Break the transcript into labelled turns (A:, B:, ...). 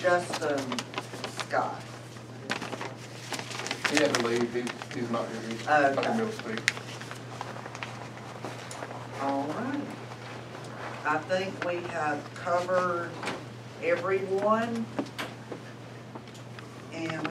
A: Justin Scott.
B: He had to leave, he's, he's not here, he's
A: Okay.
B: not gonna able to speak.
A: All right. I think we have covered everyone. And